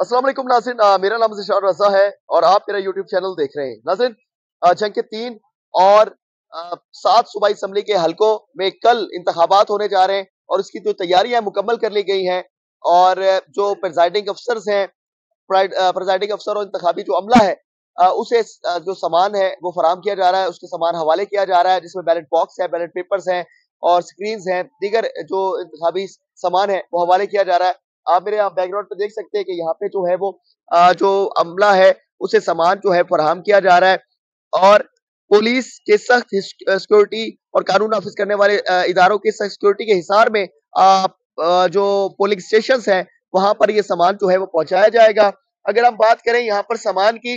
वालेकुम नाजिन। मेरा नाम जिशान रजा है और आप मेरा यूट्यूब चैनल देख रहे हैं। नाजिन जंग के तीन और सात सूबाई असम्बली के हलकों में कल इंतखाबात होने जा रहे हैं और उसकी जो तैयारियाँ मुकम्मल कर ली गई हैं और जो प्रेजाइडिंग अफसर हैं प्रेजाइडिंग अफसर और इंतखाबी जो अमला है उसे जो सामान है वो फराम किया जा रहा है, उसके सामान हवाले किया जा रहा है, जिसमें बैलेट बॉक्स है बैलेट पेपर्स हैं और स्क्रीन हैं, दीगर जो इंतखाबी सामान है वो हवाले किया जा रहा है। आप मेरे यहाँ बैकग्राउंड पे देख सकते हैं कि यहाँ पे जो है वो अ, जो अमला है उसे सामान जो है फराहम किया जा रहा है और पुलिस के सख्त सिक्योरिटी और कानून नाफिज करने वाले इदारों के सख्त सिक्योरिटी के हिसार में आ, जो पोलिंग स्टेशन है वहाँ पर ये सामान जो है वो पहुँचाया जाएगा। अगर हम बात करें यहाँ पर सामान की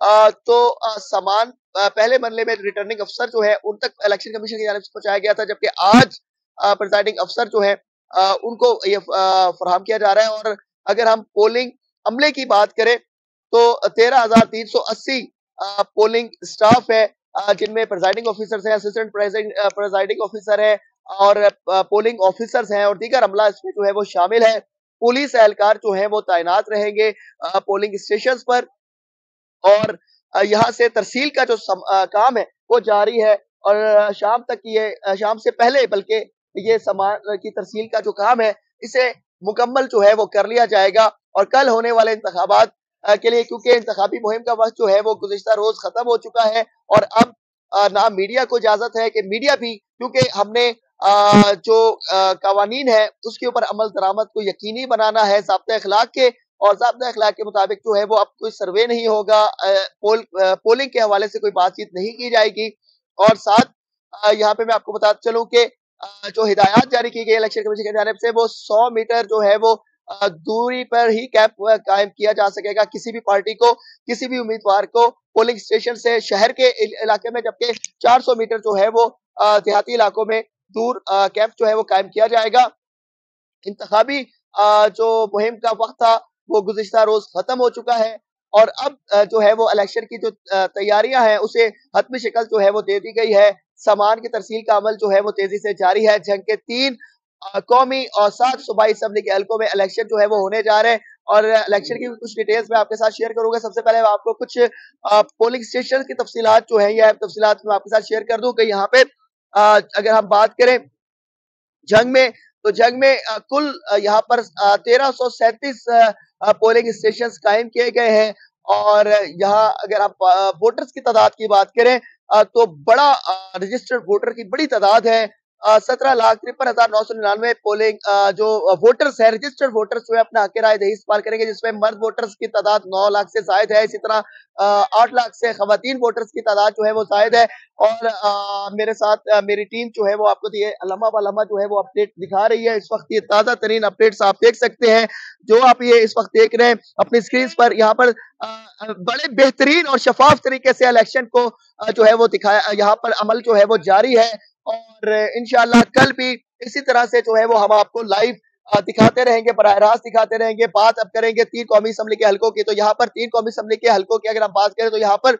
आ, तो सामान पहले मरले में रिटर्निंग अफसर जो है उन तक इलेक्शन कमीशन की जानब से पहुँचाया गया था जबकि आज प्रिजाइडिंग अफसर जो है आ, उनको ये फराहम किया जा रहा है। और अगर हम पोलिंग अमले की बात करें तो तेरह हज़ार तीन सौ अस्सी पोलिंग स्टाफ है जिनमें प्रेजाइडिंग ऑफिसर्स हैं असिस्टेंट प्रेजाइडिंग ऑफिसर है और पोलिंग ऑफिसर्स हैं और दीगर अमला इसमें जो है वो शामिल है। पुलिस एहलकार जो है वो तैनात रहेंगे पोलिंग स्टेशन पर। और यहाँ से तरसील का जो सम, आ, काम है वो जारी है। और शाम तक ये शाम से पहले बल्कि ये सामान की तरसील का जो काम है, इसे मुकम्मल जो है वो कर लिया जाएगा और कल होने वाले इंतबात के लिए क्योंकि इंतबी मुहिम का वक्त जो है वो गुजशत रोज खत्म हो चुका है और अब ना मीडिया को इजाज़त है कि मीडिया भी, क्योंकि हमने जो कवानीन है, उसके ऊपर अमल दरामद को यकीनी बनाना है, जबता अखलाक के और जबता अखलाक के मुताबिक जो है वो अब कोई सर्वे नहीं होगा पोल पोलिंग के हवाले से कोई बातचीत नहीं की जाएगी और साथ यहाँ पे मैं आपको बता चलूँ कि जो हिदायत जारी की गई इलेक्शन कमीशन की जानब से, वो सौ मीटर जो है वो दूरी पर ही कैंप कायम किया जा सकेगा। किसी भी पार्टी को, किसी भी उम्मीदवार को पोलिंग स्टेशन से शहर के इलाके में, जबकि 400 मीटर जो है वो देहाती इलाकों में दूर कैंप जो है वो कायम किया जाएगा। इंतबी जो मुहिम का वक्त था, वो गुजशत रोज खत्म हो चुका है और अब जो है वो इलेक्शन की जो तैयारियाँ हैं, उसे हतमी शिकल जो है वो दे दी गई है। सामान की तरसील का अमल जो है वो तेज़ी से जारी है। जंग के तीन कौमी और सात सूबाई असम्बली के हल्कों में इलेक्शन जो है वो होने जा रहे हैं। और इलेक्शन की कुछ डिटेल्स मैं आपके साथ शेयर करूँगा। सबसे पहले आपको कुछ पोलिंग स्टेशन की तफसीलात जो है या तफसीलात मैं आपके साथ शेयर कर दूँ कि यहाँ पे अगर हम बात करें जंग में तो जंग में कुल यहाँ पर तेरह सौ सैतीस पोलिंग स्टेशन कायम किए गए हैं। और यहाँ अगर आप वोटर्स की तादाद की बात करें तो बड़ा रजिस्टर्ड वोटर की बड़ी तादाद है। सत्रह लाख तिरपन हज़ार नौ सौ निन्यानवे पोलिंग जो वोटर्स है रजिस्टर्ड वोटर्स जो है अपना हक राय दही इस्तेमाल करेंगे जिसमें मर्द वोटर्स की तादाद नौ लाख से जायद है। इसी तरह आठ लाख से खातन वोटर्स की तादाद जो है वो जायद है। और आ, मेरे साथ आ, मेरी टीम जो है वो आपको ये लम्हा बलमा जो है वो अपडेट दिखा रही है। इस वक्त ये ताज़ा तरीन अपडेट्स आप देख सकते हैं। जो आप ये इस वक्त देख रहे हैं अपनी स्क्रीन पर यहाँ पर आ, बड़े बेहतरीन और शफाफ तरीके से इलेक्शन को जो है वो दिखाया यहाँ पर अमल जो है वो जारी है। और इनशाला कल भी इसी तरह से जो है वो हम आपको लाइव दिखाते रहेंगे, बरह रास्त दिखाते रहेंगे, बात अब करेंगे तीन कौमी असम्बली के हल्कों की। तो यहाँ पर तीन कौमी असम्बली के हल्कों की अगर हम बात करें तो यहाँ पर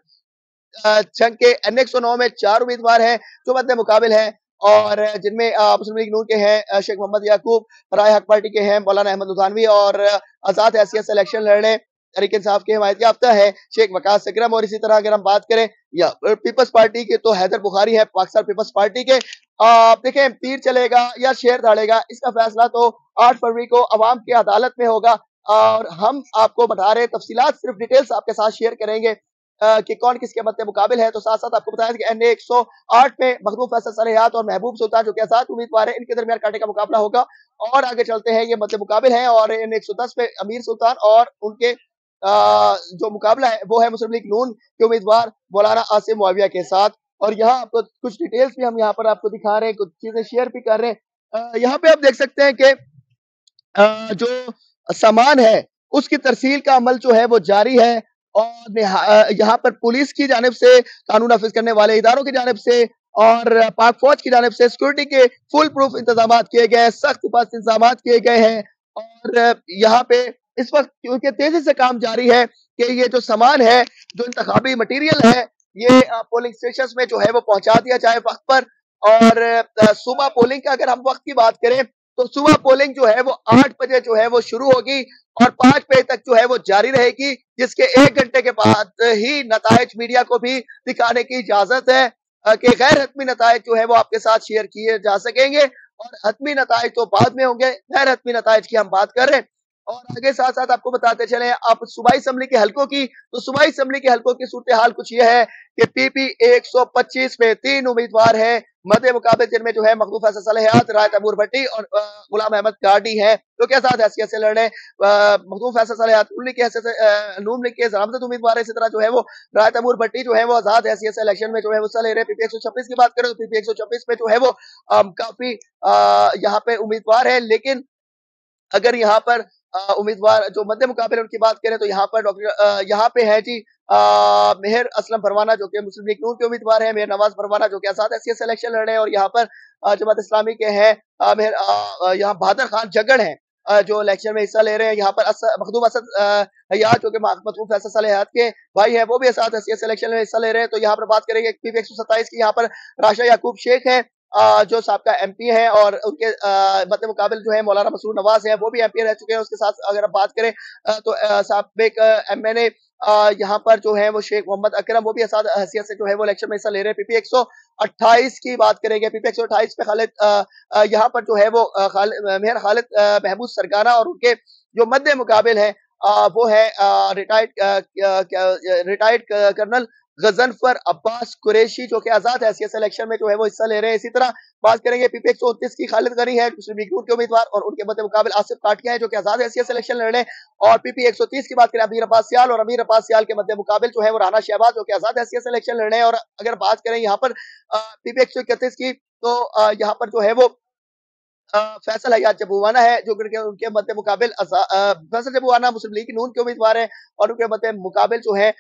जंग के एन एक सौ नौ में चार उम्मीदवार हैं, जो मद्दे मुकाबिल हैं और जिनमें मुस्लिम लीग नून के हैं शेख मोहम्मद याकूब राय हक पार्टी के हैं, मौलाना अहमद उदानवी और आज़ाद हैसियत से इलेक्शन लड़ रहे तरीके इंसाफ के हिमायत याफ्ता है, शेख वकास अक्रम, और इसी तरह अगर हम बात करें, या पीपल्स पार्टी के तो हैदर बुखारी है, पाकिस्तान पीपल्स पार्टी के। आप देखें, तीर चलेगा या शेर धाड़ेगा, इसका फैसला तो आठ फरवरी को अवाम की अदालत में होगा। और हम आपको बता रहे तफसीलात सिर्फ़ डिटेल्स आपके साथ शेयर करेंगे। कि कौन किसके मत मुकाबिल है तो साथ साथ आपको बताया कि एन एक सौ आठ में मखबूब फैसल सलहयात और महबूब सुल्तान, जो कि आज़ाद उम्मीदवार है, इनके दरमियान कांटे का मुकाबला होगा। और आगे चलते हैं, ये मत मुकाबिल है, और एन एक सौ दस में अमीर सुल्तान और उनके जो मुकाबला है, वो है मुस्लिम लीग नून के उम्मीदवार मौलाना आसिम मुआविया के साथ। और यहाँ आपको कुछ डिटेल्स भी हम यहाँ पर आपको दिखा रहे हैं, कुछ चीज़ें शेयर भी कर रहे हैं। यहाँ पे आप देख सकते हैं कि जो सामान है, उसकी तरसील का अमल जो है, वो जारी है। और यहाँ पर पुलिस की जानब से, कानून नाफिज करने वाले इदारों की जानब से, और पाक फौज की जानब से सिक्योरिटी के फुल प्रूफ इंतज़ाम किए गए हैं, सख्त इंतज़ाम किए गए हैं। और यहाँ पे इस वक्त क्योंकि तेज़ी से काम जारी है कि ये जो सामान है, जो इंतबी मटीरियल है, ये पोलिंग स्टेशन में जो है वो पहुँचा दिया जाए वक्त पर। और सुबह पोलिंग का अगर हम वक्त की बात करें तो सुबह पोलिंग जो है वो आठ बजे जो है वो शुरू होगी और पाँच बजे तक जो है वो जारी रहेगी, जिसके एक घंटे के बाद ही नतज मीडिया को भी दिखाने की इजाज़त है कि गैर हतमी नतज जो है वो आपके साथ शेयर किए जा सकेंगे। और हतमी नतज तो बाद में होंगे, गैर हतमी नतज की हम बात कर रहे हैं। और आगे साथ साथ आपको बताते चले, आप सुबाई असम्बली के हलकों की तो सुबाई असम्बली के हलकों की सूरत हाल कुछ यह है कि पीपी 125 में तीन उम्मीदवार हैं। मध्य मुकाबले जिनमें जो है मखदूफ सलहयात राय तबूर भट्टी और गुलाम अहमद गार्डी हैं। तो क्या साथ हैसियत से लड़ने? मखदूफ सलहयात नून के नून लीग के जरामत उम्मीदवार इसी तरह जो है वो राय तबूर भट्टी जो है वो आज़ाद हैसियत से इलेक्शन में जो है वो ले रहे। पीपी एक सौ छब्बीस की बात करें तो पीपी एक सौ छब्बीस में जो है वो काफ़ी यहाँ पे उम्मीदवार है। लेकिन अगर यहाँ पर उम्मीदवार जो मध्य मुकाबले उनकी बात करें तो यहाँ पर डॉक्टर यहाँ पे है जी मेहर असलम फरवाना जो कि मुस्लिम लीग नून के उम्मीदवार है, मेहर नवाज़ फरवाना जो कि आसाद एस इलेक्शन लड़ रहे हैं और यहाँ पर जमात इस्लामी के हैं मेहर यहाँ बहादुर खान जगड़ हैं जो इलेक्शन में हिस्सा ले रहे हैं, यहाँ पर मखदूम असद हयात जो कि मखदूम फैसल के भाई है, वो भी एस इलेक्शन में हिस्सा ले रहे हैं तो यहाँ पर बात करेंगे एक सौ सत्ताईस की यहाँ पर राशा याकूब शेख है जो सबका एमपी है और उनके मत मुकाबल जो है, मौलाना मसूर नवाज़ है, वो भी एमपी रह चुके हैं। उसके साथ अगर आप बात करें तो सबक एम एन ए यहाँ पर जो है वो शेख मोहम्मद अकरम, वो भी हैसियत से जो है वो इलेक्शन में हिस्सा ले रहे हैं। पीपी एक सौ अट्ठाईस की बात करेंगे। पीपी एक सौ अट्ठाईस पे खालिद यहाँ पर जो है वो मेहर खालिद महबूब सरगाना और उनके जो मध्य मुकाबल है वो है retired retired colonel Ghazanfar Abbas Qureshi, जो कि आज़ाद हैसियत इलेक्शन में जो है वो हिस्सा ले रहे हैं। इसी तरह बात करेंगे पीपी एक सौ उनतीस की खालिद गनी है के उम्मीदवार और उनके मध्य मुकाबले आसिफ काटिया है, जो कि आज़ाद हैसियत इलेक्शन लड़ रहे हैं। और पीपी एक सौ तीस की बात करें, अमीर अब्बास सियाल, और अमीर अब्बास सियाल के मध्य मुकाबले जो है वो राना शहबाज, जो कि आज़ाद हैसियत इलेक्शन लड़ रहे हैं। और अगर बात करें यहाँ पर पीपी एक सौ इकतीस की तो यहाँ पर जो है वो फैसल हयात जबूवाना है, जो उनके उनके मत मुकाबल फैसल जबूवाना मुस्लिम लीग नून के उम्मीदवार है और उनके मत मुकाबल जो है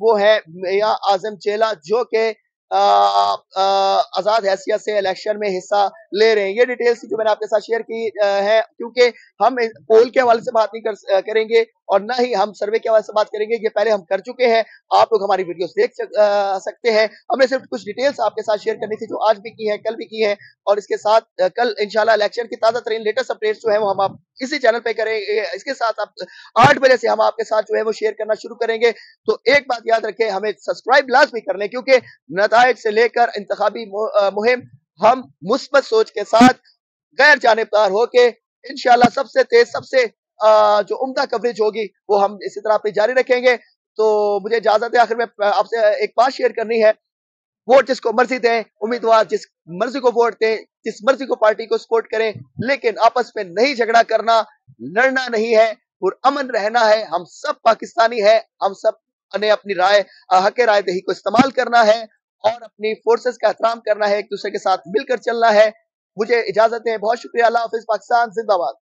वो है मियाँ आज़म चेला, जो के आज़ाद हैसियत से इलेक्शन में हिस्सा ले रहे हैं। ये डिटेल्स जो मैंने आपके साथ शेयर की है, क्योंकि हम पोल के हवाले से बात नहीं कर करेंगे और ना ही हम सर्वे के हवाले से बात करेंगे। ये पहले हम कर चुके हैं। आप लोग हमारी वीडियोस देख सकते हैं। हमने सिर्फ़ कुछ डिटेल्स आपके साथ शेयर करनी थी, जो आज भी की है, कल भी की है, और इसके साथ कल इंशाल्लाह इलेक्शन की ताज़ा तरीन लेटेस्ट अपडेट्स जो है, वो हम आप इसी चैनल पे करेंगे इसके साथ आप, आठ बजे से हम आपके साथ जो है, वो शेयर करना शुरू करेंगे। तो एक बात याद रखें, हमें सब्सक्राइब लाजमी कर लें, क्योंकि नतज से लेकर इंतबी मुहिम हम मुस्बत सोच के साथ गैर जानबदार होके इनशाला सबसे तेज, सबसे जो उम्दा कवरेज होगी, वो हम इसी तरह अपनी जारी रखेंगे। तो मुझे इजाज़त है, आखिर में आपसे एक बात शेयर करनी है। वोट जिसको मर्ज़ी दें, उम्मीदवार जिस मर्ज़ी को वोट दें, जिस मर्ज़ी को पार्टी को सपोर्ट करें, लेकिन आपस में नहीं झगड़ा करना, लड़ना नहीं है, और अमन रहना है। हम सब पाकिस्तानी है, हम सबने अपनी राय हक राय दही को इस्तेमाल करना है। और अपनी फोर्सेस का एहतराम करना है, एक दूसरे के साथ मिलकर चलना है। मुझे इजाज़त है, बहुत शुक्रिया, अल्लाह हाफिज, पाकिस्तान, जिंदाबाद।